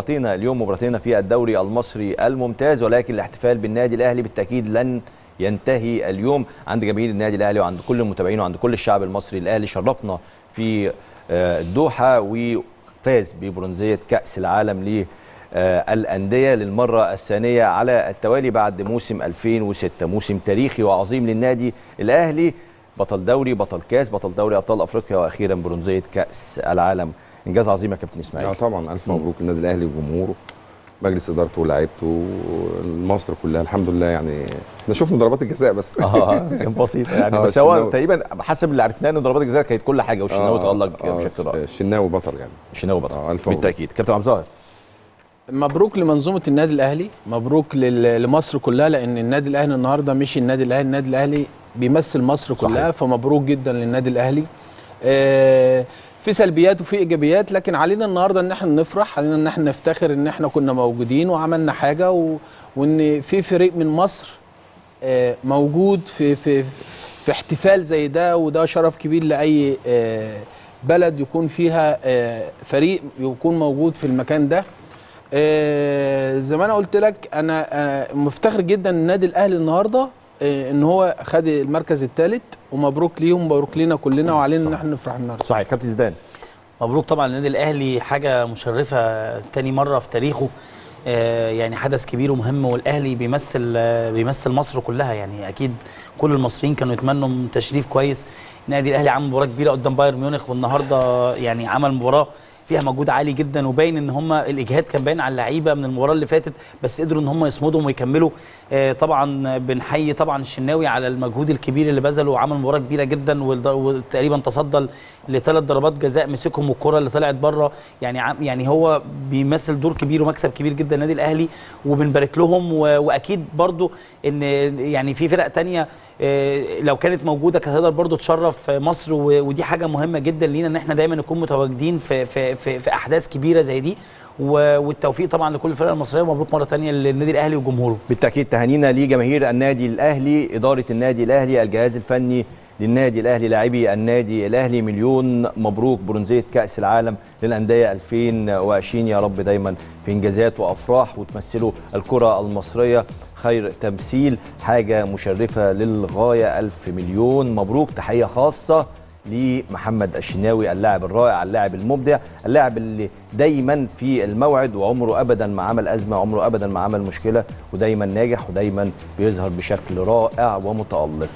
مباراتنا اليوم مباراتنا في الدوري المصري الممتاز ولكن الاحتفال بالنادي الأهلي بالتأكيد لن ينتهي اليوم. عند جماهير النادي الأهلي وعند كل المتابعين وعند كل الشعب المصري الأهلي شرفنا في آه، الدوحه وفاز ببرونزية كأس العالم للأندية للمرة الثانية على التوالي بعد موسم 2006 موسم تاريخي وعظيم للنادي الأهلي. بطل دوري بطل كاس بطل دوري أبطال أفريقيا وأخيرا برونزية كأس العالم. إنجاز عظيم يا كابتن إسماعيل. آه طبعا. ألف مبروك النادي الأهلي وجمهوره مجلس إدارته ولاعيبته مصر كلها. الحمد لله يعني إحنا شفنا ضربات الجزاء بس. آه كان بسيط يعني. آه، بس هو. تقريبا حسب اللي عرفناه ان ضربات الجزاء كانت كل حاجة والشناوي تألق آه، بشكل رائع. الشناوي بطل يعني. الشناوي بطل. آه،. بالتأكيد. كابتن عبد الظاهر. مبروك لمنظومة النادي الأهلي مبروك لمصر كلها لأن النادي الأهلي النهارده مش النادي الأهلي. النادي الأهلي بيمثل مصر كلها صحيح. فمبروك جدا للنادي الأهلي آه، في سلبيات وفي إيجابيات لكن علينا النهارده إن إحنا نفرح علينا إن إحنا نفتخر إن إحنا كنا موجودين وعملنا حاجة و... وإن في فريق من مصر آه، موجود في في في احتفال زي ده وده شرف كبير لأي آه، بلد يكون فيها فريق يكون موجود في المكان ده زي ما أنا قلت لك أنا مفتخر جدا النادي الأهلي النهارده إن هو خد المركز الثالث ومبروك ليهم مبروك لينا كلنا وعلينا إن إحنا نفرح النهارده. صحيح. كابتن زيدان. مبروك طبعا للنادي الأهلي. حاجة مشرفة تاني مرة في تاريخه. آه، يعني حدث كبير ومهم والأهلي بيمثل آه، بيمثل مصر كلها. يعني أكيد كل المصريين كانوا يتمنوا تشريف كويس. النادي الأهلي عمل مباراة كبيرة قدام بايرن ميونخ والنهارده يعني عمل مباراة فيها مجهود عالي جدا وباين إن هم الإجهاد كان باين على اللعيبة من المباراة اللي فاتت بس قدروا إن هم يصمدوا ويكملوا. آه، طبعا بنحيي طبعا الشناوي على المجهود الكبير اللي بذله وعمل مباراة كبيرة جدا وتقريبا تصدى لثلاث ضربات جزاء مسكهم والكرة اللي طلعت بره. يعني يعني هو بيمثل دور كبير ومكسب كبير جدا النادي الأهلي وبنبارك لهم وأكيد برضو إن يعني في فرق تانية آه، لو كانت موجودة كانت هتقدر برضو تشرف مصر ودي حاجة مهمة جدا لينا إن إحنا دايما نكون متواجدين في في في, في أحداث كبيرة زي دي. والتوفيق طبعا لكل الفرق المصرية ومبروك مرة تانية للنادي الأهلي وجمهوره. بالتأكيد تهانينا لجماهير النادي الأهلي إدارة النادي الأهلي الجهاز الفني للنادي الأهلي لاعبي النادي الأهلي مليون مبروك برونزية كأس العالم للأندية 2020 يا رب دايما في إنجازات وأفراح وتمثلوا الكرة المصرية. خير تمثيل حاجة مشرفة للغاية ألف مليون مبروك. تحية خاصة لمحمد الشناوي اللاعب الرائع اللاعب المبدع اللاعب اللي دايما في الموعد وعمره ابدا ما عمل أزمة عمره ابدا ما عمل مشكلة ودايما ناجح ودايما بيظهر بشكل رائع ومتألق.